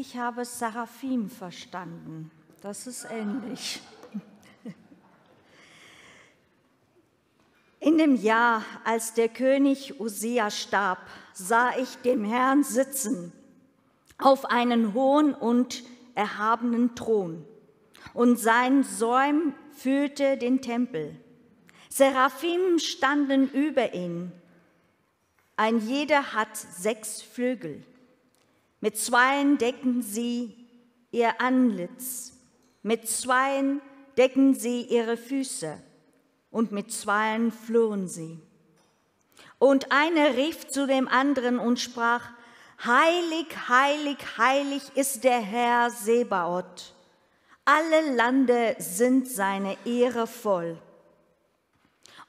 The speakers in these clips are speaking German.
Ich habe Seraphim verstanden. Das ist ähnlich. In dem Jahr, als der König Usia starb, sah ich dem Herrn sitzen auf einen hohen und erhabenen Thron, und sein Säum füllte den Tempel. Seraphim standen über ihn. Ein jeder hat sechs Flügel. Mit zweien decken sie ihr Antlitz, mit zweien decken sie ihre Füße und mit zweien flohen sie. Und einer rief zu dem anderen und sprach, Heilig, heilig, heilig ist der Herr Sebaoth. Alle Lande sind seine Ehre voll.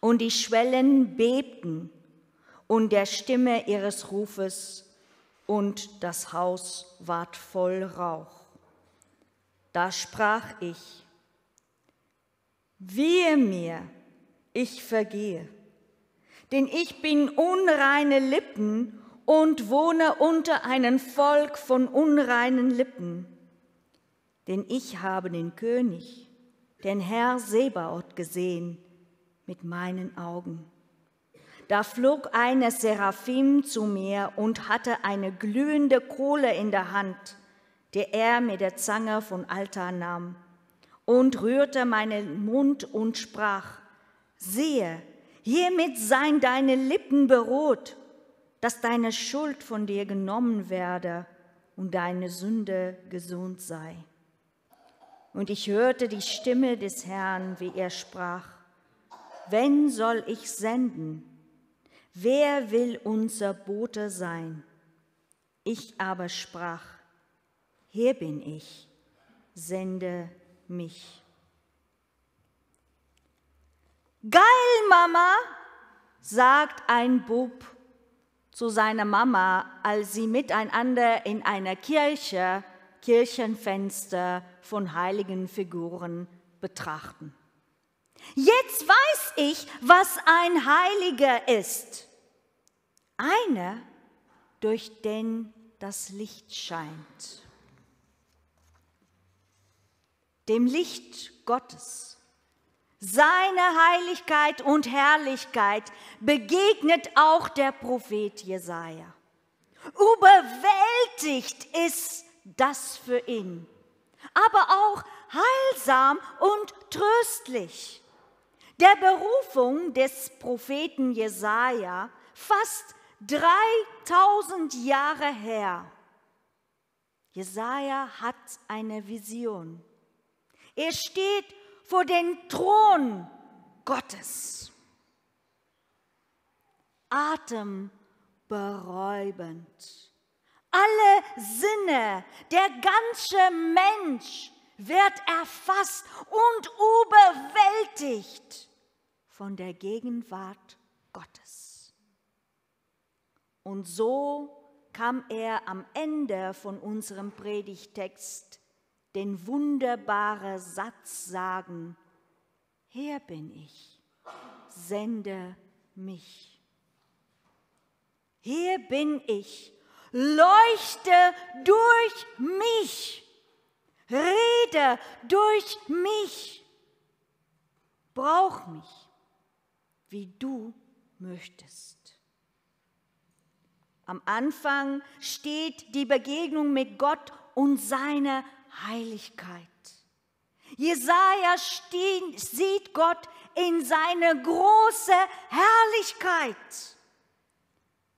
Und die Schwellen bebten und der Stimme ihres Rufes und das Haus ward voll Rauch. Da sprach ich, wehe mir, ich vergehe, denn ich bin unreine Lippen und wohne unter einem Volk von unreinen Lippen. Denn ich habe den König, den Herr Sebaoth, gesehen mit meinen Augen. Da flog eine Seraphim zu mir und hatte eine glühende Kohle in der Hand, die er mit der Zange von Altar nahm, und rührte meinen Mund und sprach, siehe, hiermit seien deine Lippen beruht dass deine Schuld von dir genommen werde und deine Sünde gesund sei. Und ich hörte die Stimme des Herrn, wie er sprach, Wen soll ich senden? Wer will unser Bote sein? Ich aber sprach, hier bin ich, sende mich. Geil, Mama, sagt ein Bub zu seiner Mama, als sie miteinander in einer Kirche Kirchenfenster von heiligen Figuren betrachten. Jetzt weiß ich, was ein Heiliger ist. Einer, durch den das Licht scheint. Dem Licht Gottes seine Heiligkeit und Herrlichkeit begegnet auch der Prophet Jesaja. Überwältigt ist das für ihn, aber auch heilsam und tröstlich. Der Berufung des Propheten Jesaja fast 3000 Jahre her. Jesaja hat eine Vision. Er steht vor den Thron Gottes. Atemberäubend. Alle Sinne, der ganze Mensch wird erfasst und überwältigt von der Gegenwart Gottes. Und so kam er am Ende von unserem Predigtext den wunderbaren Satz sagen, Hier bin ich, sende mich. Hier bin ich, leuchte durch mich, rede durch mich, brauch mich, wie du möchtest. Am Anfang steht die Begegnung mit Gott und seine Heiligkeit. Jesaja stehen, sieht Gott in seine große Herrlichkeit.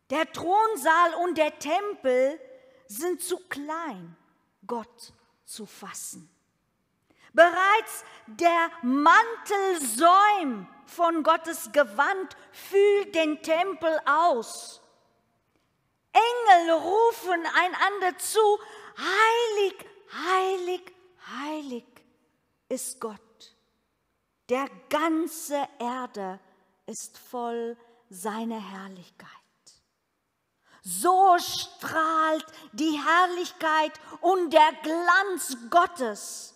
Der Thronsaal und der Tempel sind zu klein, Gott zu fassen. Bereits der Mantelsäum von Gottes Gewand füllt den Tempel aus. Engel rufen einander zu, heilig, heilig, heilig ist Gott. Der ganze Erde ist voll seiner Herrlichkeit. So strahlt die Herrlichkeit und der Glanz Gottes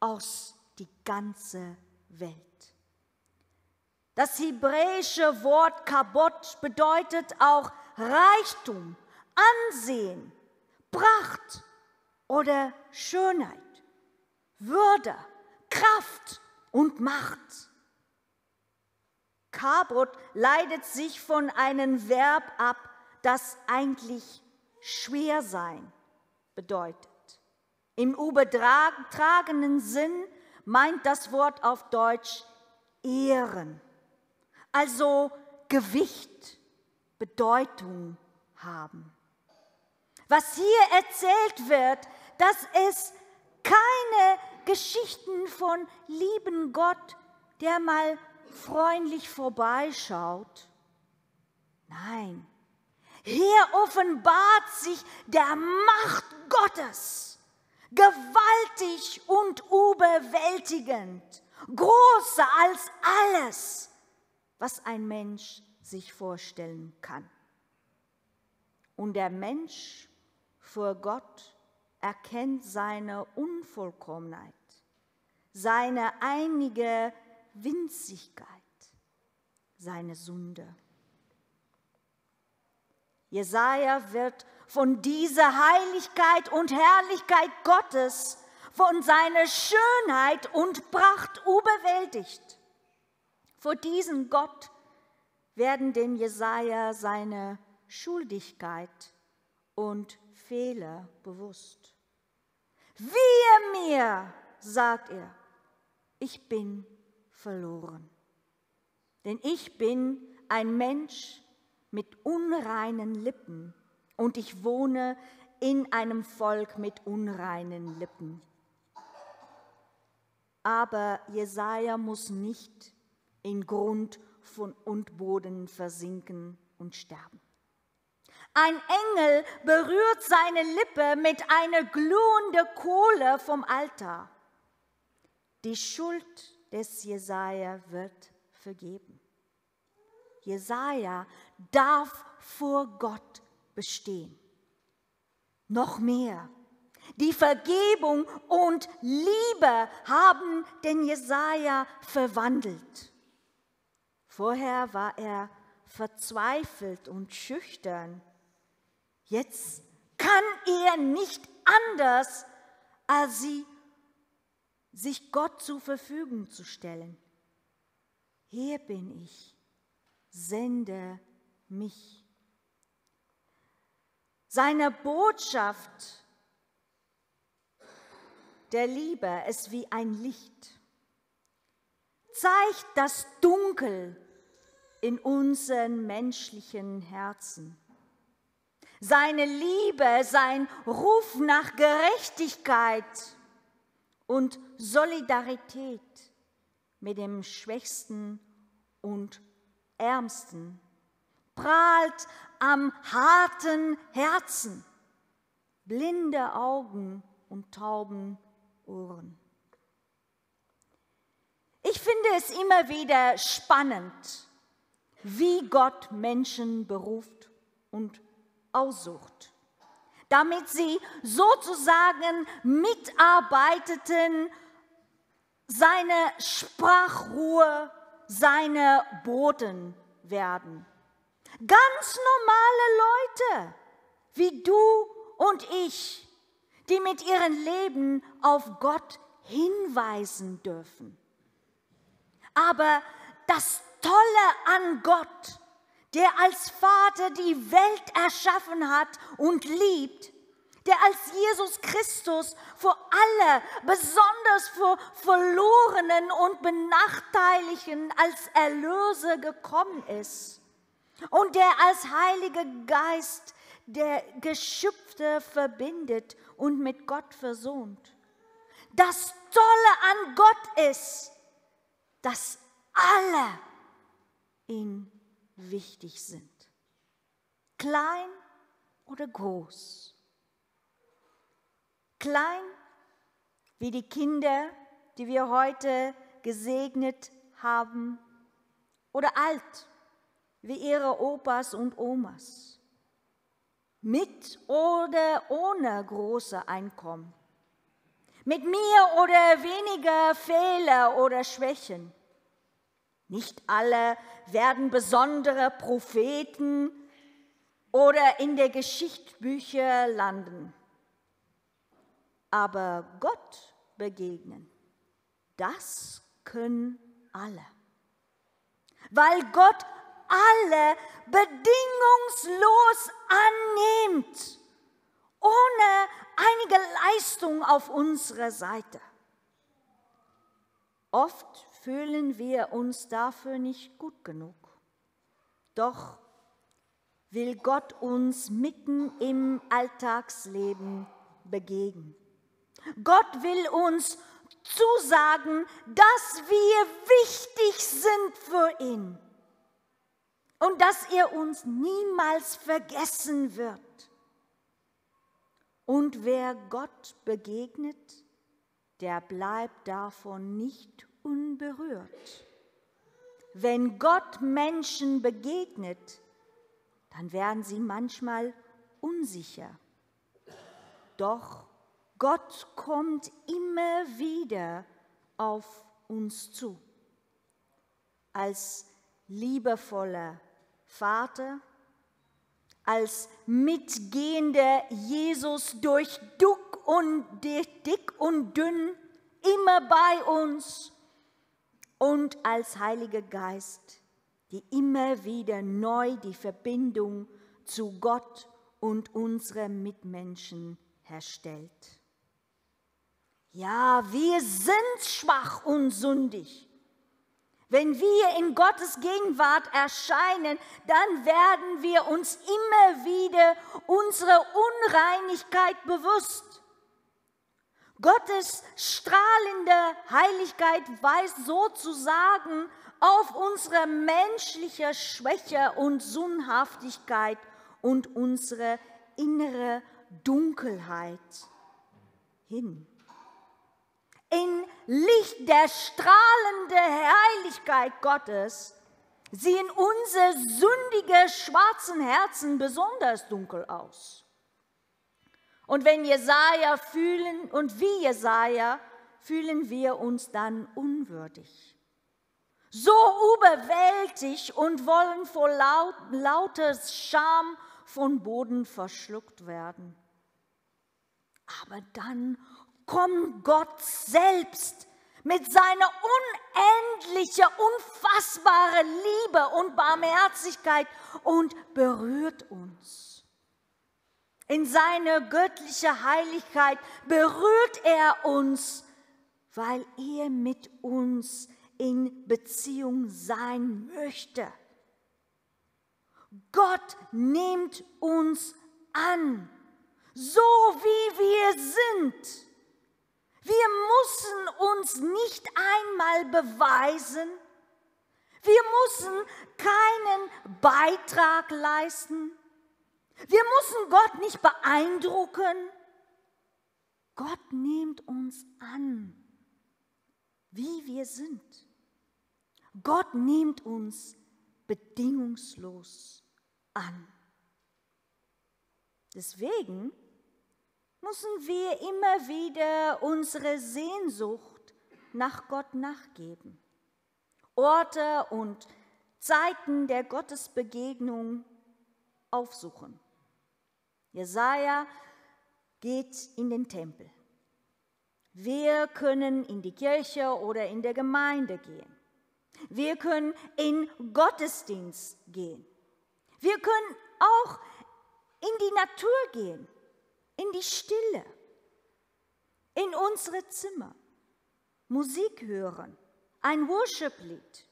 aus die ganze Welt. Das hebräische Wort Kabot bedeutet auch Reichtum, Ansehen, Pracht oder Schönheit, Würde, Kraft und Macht. Kabot leitet sich von einem Verb ab, das eigentlich schwer sein bedeutet. Im übertragenen Sinn meint das Wort auf Deutsch Ehren, also Gewicht, Bedeutung haben. Was hier erzählt wird, dass es keine Geschichten von lieben Gott, der mal freundlich vorbeischaut. Nein, hier offenbart sich der Macht Gottes, gewaltig und überwältigend, größer als alles, was ein Mensch sich vorstellen kann. Und der Mensch vor Gott erkennt seine Unvollkommenheit, seine einige Winzigkeit, seine Sünde. Jesaja wird von dieser Heiligkeit und Herrlichkeit Gottes, von seiner Schönheit und Pracht überwältigt. Vor diesem Gott werden dem Jesaja seine Schuldigkeit und Fehler bewusst. Wehe mir, sagt er, ich bin verloren. Denn ich bin ein Mensch mit unreinen Lippen und ich wohne in einem Volk mit unreinen Lippen. Aber Jesaja muss nicht in Grund von und Boden versinken und sterben. Ein Engel berührt seine Lippe mit einer glühenden Kohle vom Altar. Die Schuld des Jesaja wird vergeben. Jesaja darf vor Gott bestehen. Noch mehr. Die Vergebung und Liebe haben den Jesaja verwandelt. Vorher war er verzweifelt und schüchtern. Jetzt kann er nicht anders, als sie, sich Gott zur Verfügung zu stellen. Hier bin ich, sende mich. Seine Botschaft der Liebe ist wie ein Licht, zeigt das Dunkel in unseren menschlichen Herzen. Seine Liebe, sein Ruf nach Gerechtigkeit und Solidarität mit dem Schwächsten und Ärmsten prahlt am harten Herzen, blinde Augen und tauben Ohren. Ich finde es immer wieder spannend, wie Gott Menschen beruft und aussucht, damit sie sozusagen mitarbeiteten, seine Sprachruhe, seine Boten werden. Ganz normale Leute wie du und ich, die mit ihrem Leben auf Gott hinweisen dürfen. Aber das Tolle an Gott, der als Vater die Welt erschaffen hat und liebt, der als Jesus Christus vor alle, besonders vor Verlorenen und Benachteiligten als Erlöser gekommen ist und der als Heiliger Geist der Geschöpfte verbindet und mit Gott versöhnt. Das Tolle an Gott ist, dass alle ihn wichtig sind. Klein oder groß. Klein wie die Kinder, die wir heute gesegnet haben, oder alt wie ihre Opas und Omas. Mit oder ohne große Einkommen. Mit mehr oder weniger Fehler oder Schwächen. Nicht alle werden besondere Propheten oder in der Geschichtsbücher landen. aber Gott begegnen, das können alle. Weil Gott alle bedingungslos annimmt, ohne einige Leistung auf unserer Seite. Oft fühlen wir uns dafür nicht gut genug. Doch will Gott uns mitten im Alltagsleben begegnen. Gott will uns zusagen, dass wir wichtig sind für ihn und dass er uns niemals vergessen wird. Und wer Gott begegnet, der bleibt davon nicht unberührt. Wenn Gott Menschen begegnet, dann werden sie manchmal unsicher. Doch Gott kommt immer wieder auf uns zu. Als liebevoller Vater, als mitgehender Jesus durch Duck und dick und dünn, immer bei uns und als Heiliger Geist, die immer wieder neu die Verbindung zu Gott und unseren Mitmenschen herstellt. Ja, wir sind schwach und sündig. Wenn wir in Gottes Gegenwart erscheinen, dann werden wir uns immer wieder unserer Unreinigkeit bewusst. Gottes strahlende Heiligkeit weist sozusagen auf unsere menschliche Schwäche und Sündhaftigkeit und unsere innere Dunkelheit hin in Licht der strahlenden Heiligkeit Gottes sehen unsere sündige, schwarzen Herzen besonders dunkel aus. Und wenn Jesaja fühlen und wie Jesaja fühlen wir uns dann unwürdig. So überwältigt und wollen vor laut, lauter Scham von Boden verschluckt werden. Aber dann kommt Gott selbst mit seiner unendlichen, unfassbaren Liebe und Barmherzigkeit und berührt uns. In seiner göttlichen Heiligkeit berührt er uns, weil er mit uns in Beziehung sein möchte. Gott nimmt uns an, so wie wir sind. Wir müssen uns nicht einmal beweisen. Wir müssen keinen Beitrag leisten. Wir müssen Gott nicht beeindrucken. Gott nimmt uns an, wie wir sind. Gott nimmt uns bedingungslos an. Deswegen müssen wir immer wieder unsere Sehnsucht nach Gott nachgeben. Orte und Zeiten der Gottesbegegnung aufsuchen. Jesaja geht in den Tempel. Wir können in die Kirche oder in der Gemeinde gehen. Wir können in Gottesdienst gehen. Wir können auch in die Natur gehen in die Stille, in unsere Zimmer, Musik hören, ein Worship-Lied,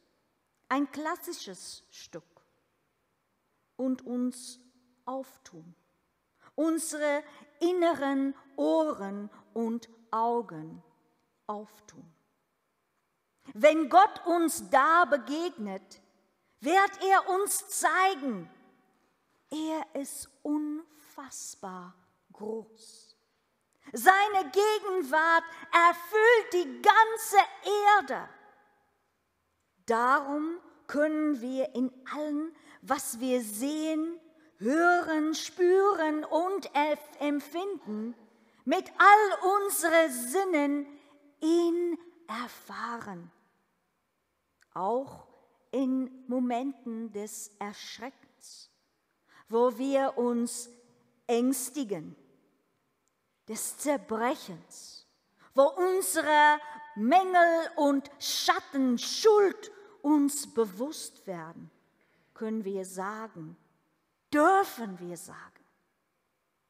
ein klassisches Stück. Und uns auftun, unsere inneren Ohren und Augen auftun. Wenn Gott uns da begegnet, wird er uns zeigen, er ist unfassbar groß. Seine Gegenwart erfüllt die ganze Erde. Darum können wir in allem, was wir sehen, hören, spüren und empfinden, mit all unseren Sinnen ihn erfahren. Auch in Momenten des Erschreckens, wo wir uns ängstigen, des Zerbrechens, wo unsere Mängel und Schatten, Schuld uns bewusst werden, können wir sagen, dürfen wir sagen,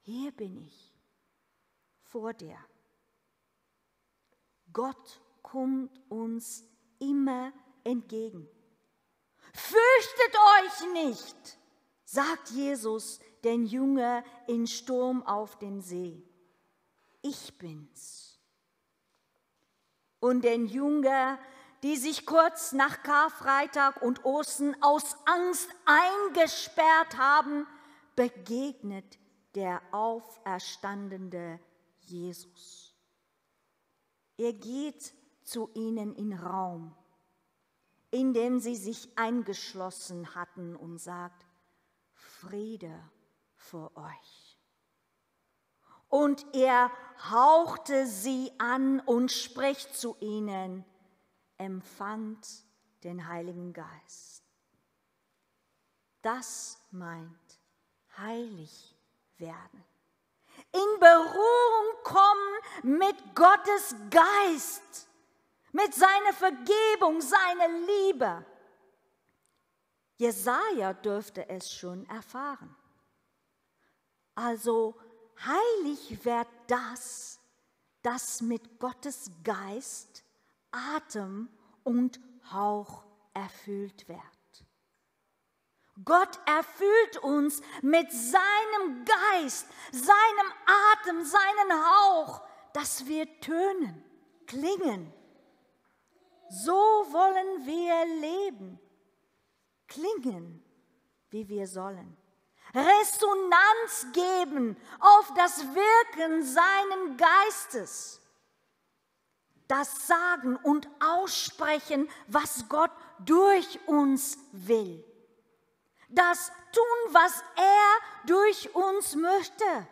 hier bin ich vor dir. Gott kommt uns immer entgegen. Fürchtet euch nicht, sagt Jesus den Jünger in Sturm auf dem See. Ich bin's. Und den Jünger, die sich kurz nach Karfreitag und Ostern aus Angst eingesperrt haben, begegnet der auferstandene Jesus. Er geht zu ihnen in Raum, in dem sie sich eingeschlossen hatten und sagt, Friede vor euch. Und er hauchte sie an und spricht zu ihnen, empfangt den Heiligen Geist. Das meint heilig werden. In Berührung kommen mit Gottes Geist, mit seiner Vergebung, seiner Liebe. Jesaja dürfte es schon erfahren. Also heilig wird das, das mit Gottes Geist, Atem und Hauch erfüllt wird. Gott erfüllt uns mit seinem Geist, seinem Atem, seinen Hauch, dass wir tönen, klingen. So wollen wir leben, klingen, wie wir sollen. Resonanz geben auf das Wirken seinen Geistes. Das Sagen und Aussprechen, was Gott durch uns will das tun, was er durch uns möchte,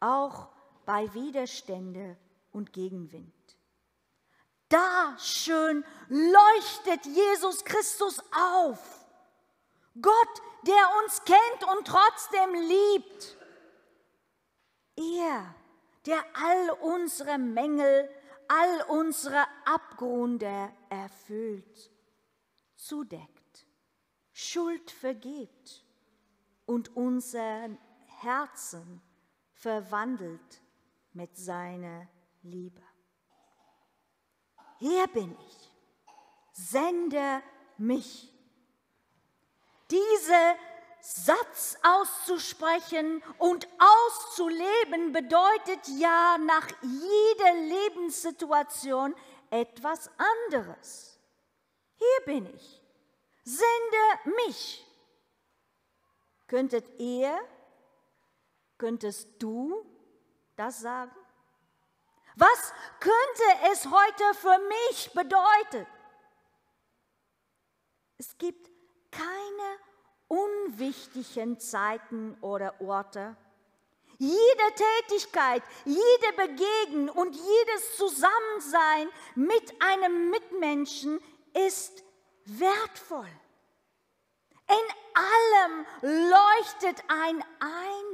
auch bei Widerstände und Gegenwind. Da schön leuchtet Jesus Christus auf. Gott, der uns kennt und trotzdem liebt. Er, der all unsere Mängel, all unsere Abgründe erfüllt, zudeckt. Schuld vergibt und unser Herzen verwandelt mit seiner Liebe. Hier bin ich, sende mich. Diese Satz auszusprechen und auszuleben bedeutet ja nach jeder Lebenssituation etwas anderes. Hier bin ich sende mich. Könntet ihr, könntest du das sagen? Was könnte es heute für mich bedeuten? Es gibt keine unwichtigen Zeiten oder Orte. Jede Tätigkeit, jede Begegnung und jedes Zusammensein mit einem Mitmenschen ist wertvoll. In allem leuchtet ein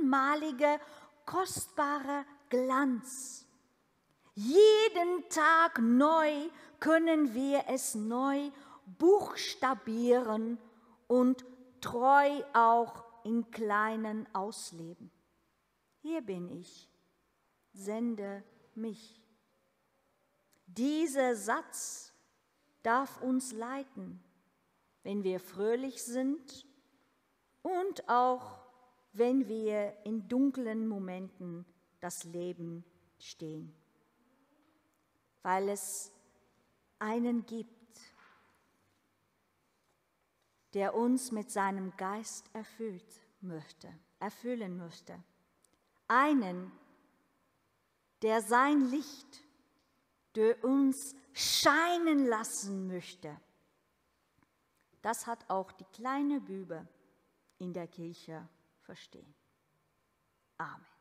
einmaliger, kostbarer Glanz. Jeden Tag neu können wir es neu buchstabieren und treu auch in kleinen ausleben. Hier bin ich, sende mich. Dieser Satz darf uns leiten, wenn wir fröhlich sind und auch wenn wir in dunklen Momenten das Leben stehen. Weil es einen gibt, der uns mit seinem Geist erfüllt möchte, erfüllen möchte. Einen, der sein Licht durch uns scheinen lassen möchte. Das hat auch die kleine Bübe in der Kirche verstehen. Amen.